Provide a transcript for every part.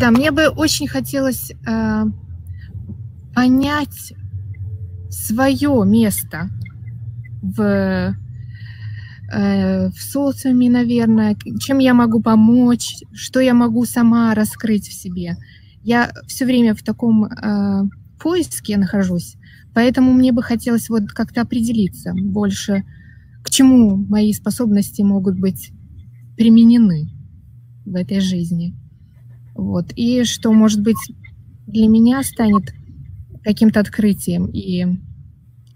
Да, мне бы очень хотелось э, понять свое место в, э, в социуме, наверное, чем я могу помочь, что я могу сама раскрыть в себе. Я все время в таком э, поиске нахожусь, поэтому мне бы хотелось вот как-то определиться больше, к чему мои способности могут быть применены в этой жизни. Вот. И что, может быть, для меня станет каким-то открытием и,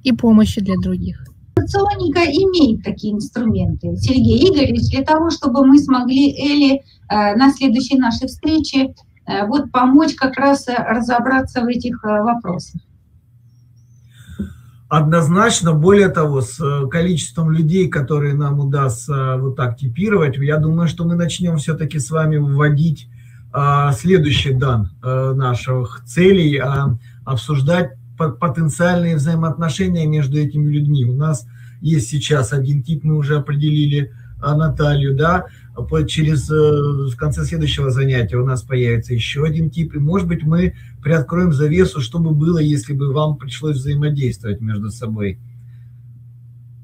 и помощью для других. Соника имеет такие инструменты, Сергей Игоревич, для того, чтобы мы смогли Эли э, на следующей нашей встрече э, вот помочь как раз разобраться в этих э, вопросах. Однозначно, более того, с количеством людей, которые нам удастся вот так типировать, я думаю, что мы начнем все-таки с вами вводить следующий дан а, наших целей, а, обсуждать потенциальные взаимоотношения между этими людьми. У нас есть сейчас один тип, мы уже определили Наталью, да, через э, в конце следующего занятия у нас появится еще один тип, и, может быть, мы приоткроем завесу, что бы было, если бы вам пришлось взаимодействовать между собой.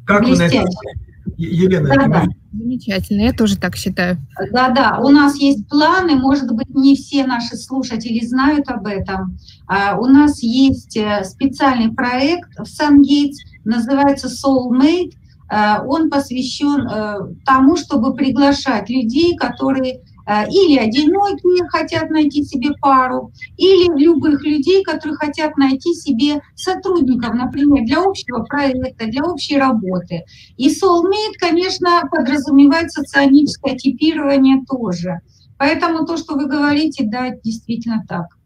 Как Блестяще. вы на Елена, да, да. Замечательно, я тоже так считаю. Да-да, у нас есть планы, может быть, не все наши слушатели знают об этом. А, у нас есть э, специальный проект в Сан-Гейтс, называется Soulmate. А, он посвящен э, тому, чтобы приглашать людей, которые или одинокие хотят найти себе пару, или любых людей, которые хотят найти себе сотрудников, например, для общего проекта, для общей работы. И soulmate, конечно, подразумевает соционическое типирование тоже. Поэтому то, что вы говорите, да, действительно так.